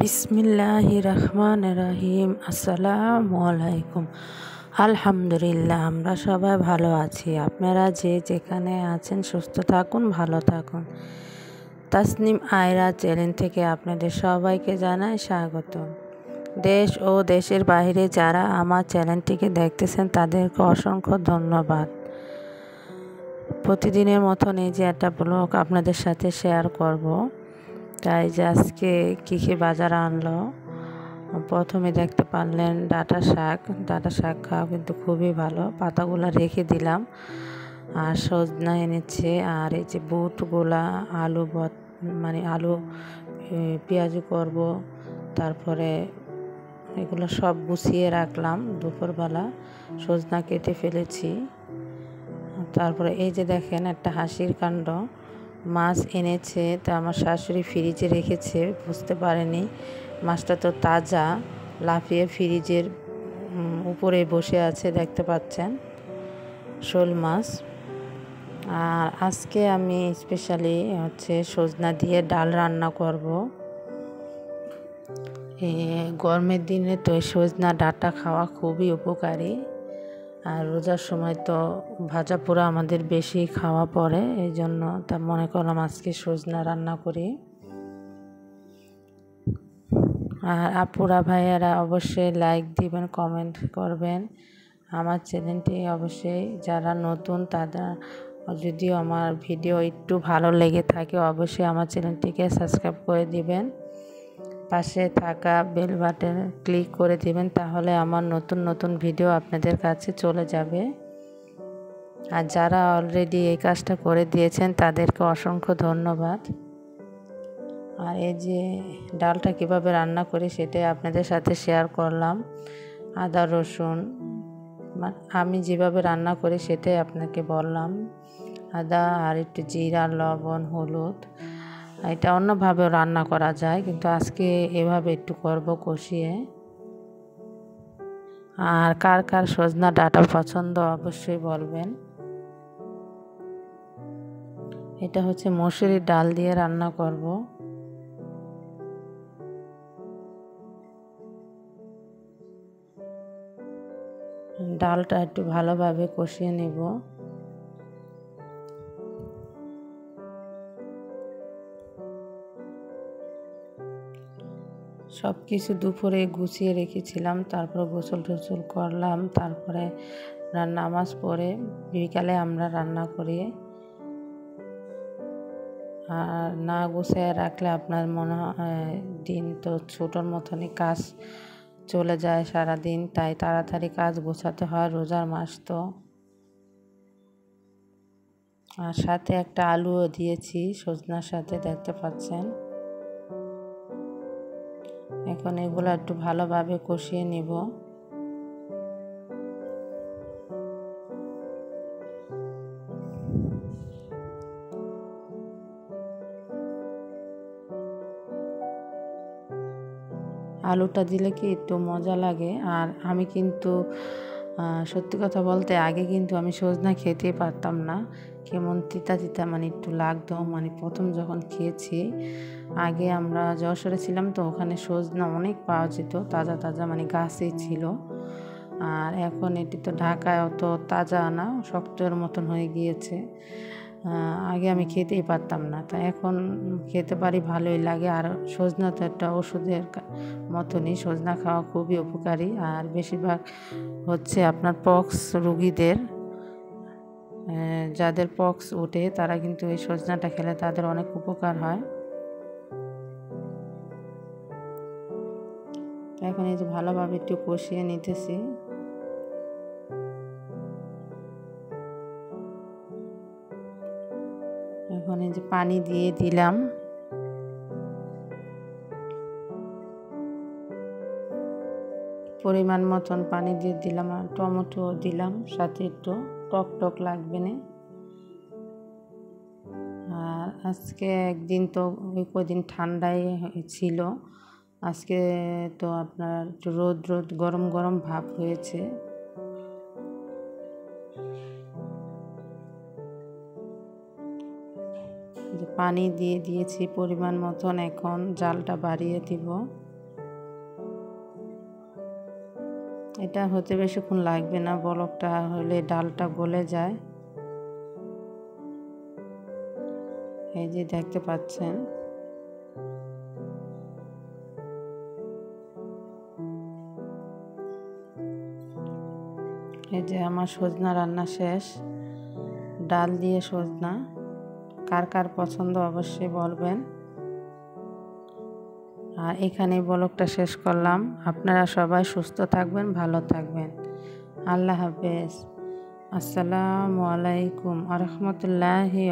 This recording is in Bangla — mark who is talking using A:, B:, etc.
A: বিসমিল্লাহ রহমান রহিম। আসসালামু আলাইকুম। আলহামদুলিল্লাহ, আমরা সবাই ভালো আছি। আপনারা যে যেখানে আছেন, সুস্থ থাকুন, ভালো থাকুন। তাসনিম আয়রা চ্যানেল থেকে আপনাদের সবাইকে জানাই স্বাগত। দেশ ও দেশের বাইরে যারা আমার চ্যানেলটিকে দেখতেছেন, তাদেরকে অসংখ্য ধন্যবাদ। প্রতিদিনের মতন এই যে একটা ব্লগ আপনাদের সাথে শেয়ার করব। তাই যে আজকে কী কী বাজার আনলো? প্রথমে দেখতে পারলেন ডাটা শাক। ডাটা শাক খাওয়া কিন্তু খুবই ভালো। পাতাগুলো রেখে দিলাম। আর সজনা এনেছে। আর এই যে বুটগুলা, আলু মানে আলু পেঁয়াজি করব। তারপরে এগুলো সব গুছিয়ে রাখলাম দুপুরবেলা। সজনা কেটে ফেলেছি। তারপরে এই যে দেখেন একটা হাসির কাণ্ড। মাছ এনেছে, তা আমার শাশুড়ি ফ্রিজে রেখেছে, বুঝতে পারেনি। মাছটা তো তাজা, লাফিয়ে ফ্রিজের উপরে বসে আছে, দেখতে পাচ্ছেন, শোল মাছ। আর আজকে আমি স্পেশালি হচ্ছে সজনা দিয়ে ডাল রান্না করব। গরমের দিনে তো সজনা ডাটা খাওয়া খুবই উপকারী। আর রোজার সময় তো ভাজা পোড়া আমাদের বেশি খাওয়া পড়ে, এই জন্য তা মনে করলাম আজকে সজনা রান্না করি। আর আপুরা, ভাইয়ারা অবশ্যই লাইক দিবেন কমেন্ট করবেন। আমার চ্যানেলটি অবশ্যই যারা নতুন, তারা যদিও আমার ভিডিও একটু ভালো লেগে থাকে, অবশ্যই আমার চ্যানেলটিকে সাবস্ক্রাইব করে দিবেন। পাশে থাকা বেল বাটন ক্লিক করে দিবেন, তাহলে আমার নতুন নতুন ভিডিও আপনাদের কাছে চলে যাবে। আর যারা অলরেডি এই কাজটা করে দিয়েছেন, তাদেরকে অসংখ্য ধন্যবাদ। আর এই যে ডালটা কীভাবে রান্না করি, সেটাই আপনাদের সাথে শেয়ার করলাম। আদা, রসুন আমি যেভাবে রান্না করি, সেটাই আপনাকে বললাম। আদা আর একটু জিরা, লবণ, হলুদ। এটা অন্যভাবেও রান্না করা যায়, কিন্তু আজকে এভাবে একটু করব কষিয়ে। আর কার কার সজনা ডাটা পছন্দ অবশ্যই বলবেন। এটা হচ্ছে মসুরির ডাল দিয়ে রান্না করব। ডালটা একটু ভালোভাবে কষিয়ে নেব। সব কিছু দুপুরে গুছিয়ে রেখেছিলাম, তারপর গোসল টোসল করলাম, তারপরে নামাজ পড়ে বিকালে আমরা রান্না করি। আর না গুছিয়ে রাখলে আপনার মনে হয় দিন তো ছোটোর মতনই কাজ চলে যায় সারা দিন তাই তাড়াতাড়ি কাজ গোছাতে হয় রোজার মাস তো। আর সাথে একটা আলুও দিয়েছি, সজনার সাথে দেখতে পাচ্ছেন। এখন এগুলো একটু ভালোভাবে কষিয়ে নিব। আলুটা দিলে কি একটু মজা লাগে? আর আমি কিন্তু সত্যি কথা বলতে আগে কিন্তু আমি সজনা খেতে পারতাম না। কেমন তিতা তিতা মানে একটু লাগতো। মানে প্রথম যখন খেয়েছি, আগে আমরা যশোরে ছিলাম তো ওখানে সজনা অনেক পাওয়া যেত, তাজা তাজা মানে গাছেই ছিল। আর এখন এটি তো ঢাকায় অত তাজা না, শক্তর মতন হয়ে গিয়েছে। আগে আমি খেতেই পারতাম না। তা এখন খেতে পারি, ভালোই লাগে। আর সজনা তো একটা ওষুধের মতনই। সজনা খাওয়া খুবই উপকারী। আর বেশিরভাগ হচ্ছে আপনার পক্স রুগীদের যাদের পক্স ওঠে, তারা কিন্তু এই সজনাটা খেলে, তাদের অনেক উপকার হয়। এখন এই যে ভালোভাবে একটু কষিয়ে নিতেছি। এই যে পানি দিয়ে দিলাম। পরিমাণ মতন পানি দিয়ে দিলাম আর টমেটো দিলাম, সাথে একটু টক টক লাগবে না। আর আজকে একদিন তো ওই কদিন ঠান্ডাই ছিল, আজকে তো আপনার রোদ রোদ, গরম গরম ভাব হয়েছে। পানি দিয়ে দিয়েছি পরিমাণ মতন, এখন জালটা বাড়িয়ে দিব। এটা হতে বেশিক্ষণ লাগবে না, বলকটা হলে ডালটা গলে যায়। এই যে দেখতে পাচ্ছেন। এই যে আমার সজনা রান্না শেষ। ডাল দিয়ে সজনা। কার কার পছন্দ অবশ্যই বলবেন। আর এখানে ব্লগটা শেষ করলাম। আপনারা সবাই সুস্থ থাকবেন, ভালো থাকবেন। আল্লাহ হাফেজ। আসসালামু আলাইকুম আ রহমতুল্লাহি